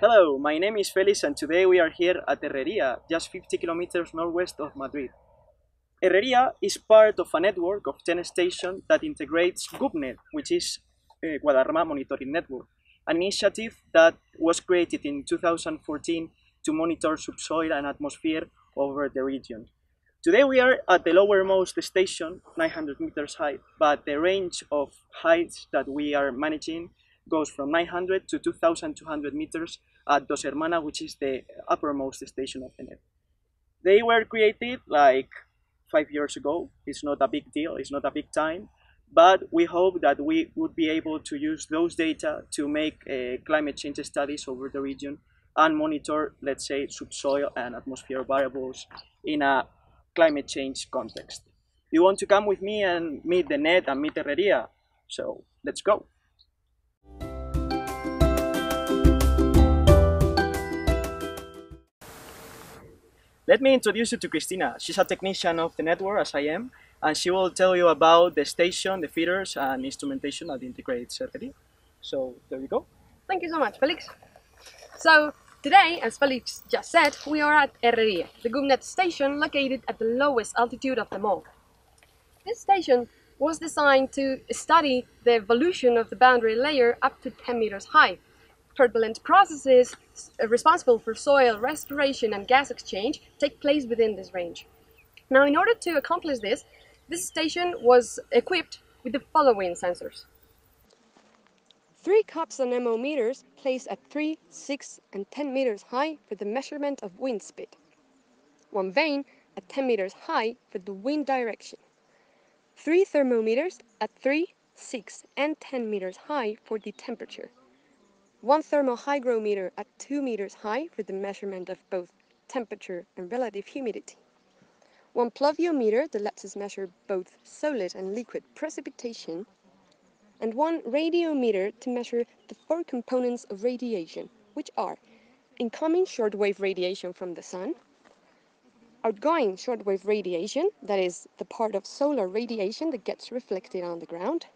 Hello, my name is Felix and today we are here at Herreria, just 50 kilometers northwest of Madrid. Herreria is part of a network of 10 stations that integrates GuMNet, which is uh, Guadarrama Monitoring Network, an initiative that was created in 2014 to monitor subsoil and atmosphere over the region. Today we are at the lowermost station, 900 meters high, but the range of heights that we are managing goes from 900 to 2200 meters at Dos Hermanas, which is the uppermost station of the net. They were created like five years ago. It's not a big deal, it's not a big time, but we hope that we would be able to use those data to make uh, climate change studies over the region and monitor, let's say, subsoil and atmosphere variables in a climate change context. You want to come with me and meet the net and meet Herreria? So let's go. Let me introduce you to Cristina. She's a technician of the network, as I am, and she will tell you about the station, the feeders, and instrumentation that integrated Herreria. So there you go. Thank you so much, Felix. So today, as Felix just said, we are at Herreria, the GuMNet station located at the lowest altitude of them all. This station was designed to study the evolution of the boundary layer up to 10 meters high. Turbulent processes uh, responsible for soil respiration and gas exchange take place within this range. Now, in order to accomplish this, this station was equipped with the following sensors. Three cups anemometers placed at 3, 6 and 10 meters high for the measurement of wind speed. One vane at 10 meters high for the wind direction. Three thermometers at 3, 6 and 10 meters high for the temperature. One thermal hygrometer at 2 meters high for the measurement of both temperature and relative humidity. One pluviometer that lets us measure both solid and liquid precipitation and one radiometer to measure the four components of radiation, which are incoming shortwave radiation from the sun, outgoing shortwave radiation, that is the part of solar radiation that gets reflected on the ground,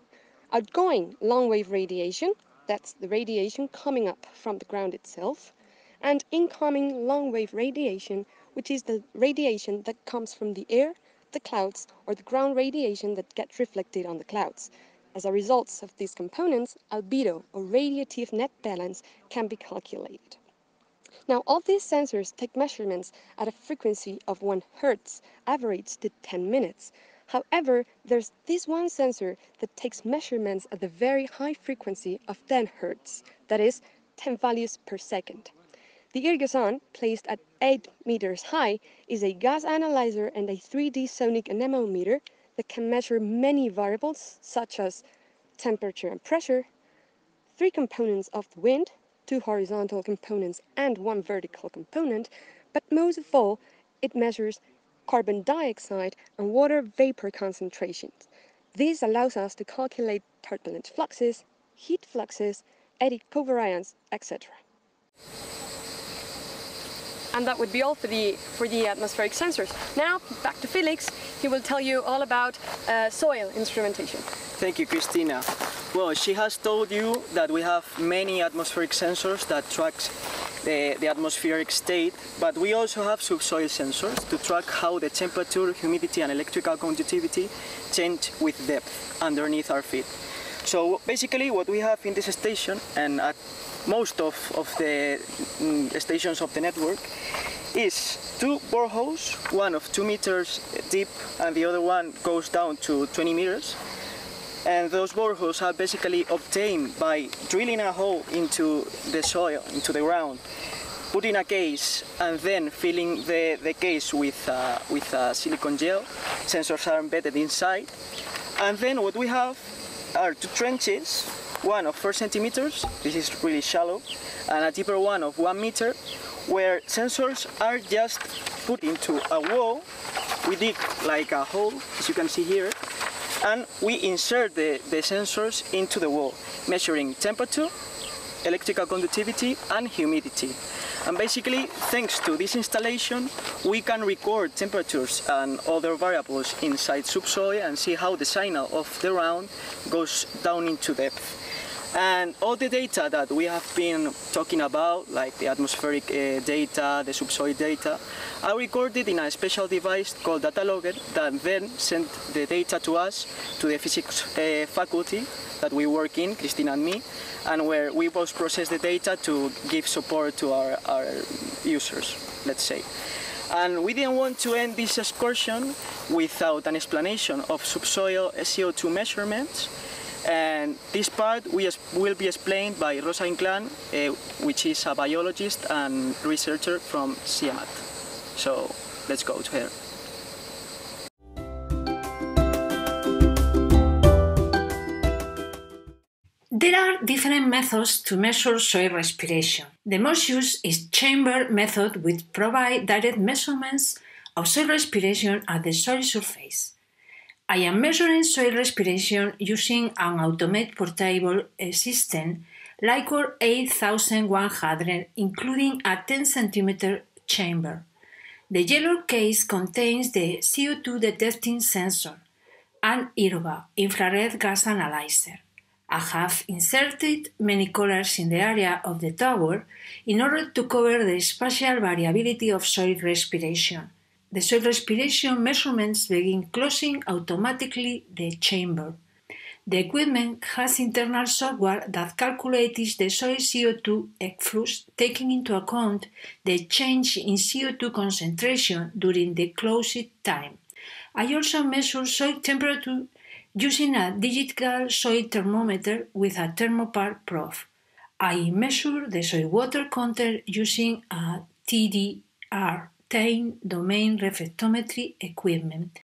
outgoing longwave radiation, that's the radiation coming up from the ground itself, and incoming long-wave radiation, which is the radiation that comes from the air, the clouds, or the ground radiation that gets reflected on the clouds. As a result of these components, albedo, or radiative net balance, can be calculated. Now, all these sensors take measurements at a frequency of 1 Hz, average to 10 minutes. However, there's this one sensor that takes measurements at the very high frequency of 10 Hz, that is, 10 values per second. The Irgason, placed at 8 meters high, is a gas analyzer and a 3D sonic anemometer that can measure many variables such as temperature and pressure, three components of the wind, two horizontal components and one vertical component, but most of all, it measures carbon dioxide and water vapor concentrations. This allows us to calculate turbulent fluxes, heat fluxes, eddy covariance, etc. And that would be all for the, for the atmospheric sensors. Now, back to Felix. He will tell you all about uh, soil instrumentation. Thank you, Christina. Well, she has told you that we have many atmospheric sensors that tracks the, the atmospheric state, but we also have subsoil sensors to track how the temperature, humidity and electrical conductivity change with depth underneath our feet. So basically what we have in this station and at most of, of the mm, stations of the network is two boreholes, one of two meters deep and the other one goes down to 20 meters. And those boreholes are basically obtained by drilling a hole into the soil, into the ground, putting a case and then filling the, the case with, uh, with uh, silicon gel. Sensors are embedded inside. And then what we have are two trenches one of 4 centimeters, this is really shallow, and a deeper one of 1 meter, where sensors are just put into a wall. We dig like a hole, as you can see here, and we insert the, the sensors into the wall, measuring temperature, electrical conductivity, and humidity. And basically, thanks to this installation, we can record temperatures and other variables inside subsoil and see how the signal of the ground goes down into depth. And all the data that we have been talking about, like the atmospheric uh, data, the subsoil data, are recorded in a special device called data logger that then send the data to us, to the physics uh, faculty that we work in, Christina and me, and where we both process the data to give support to our, our users, let's say. And we didn't want to end this excursion without an explanation of subsoil CO2 measurements and this part will be explained by Rosa Inclán, uh, which is a biologist and researcher from CIEMAT. So let's go to her. There are different methods to measure soil respiration. The most used is chamber method which provide direct measurements of soil respiration at the soil surface. I am measuring soil respiration using an automated portable eh, system LI-COR 8100 including a 10 cm chamber. The yellow case contains the CO2 detecting sensor and IRGA infrared gas analyzer. I have inserted many collars in the area of the tower in order to cover the spatial variability of soil respiration. The soil respiration measurements begin closing automatically the chamber. The equipment has internal software that calculates the soil CO2 efflux taking into account the change in CO2 concentration during the closed time. I also measure soil temperature using a digital soil thermometer with a thermopar probe. I measure the soil water content using a TDR Domain Reflectometry equipment.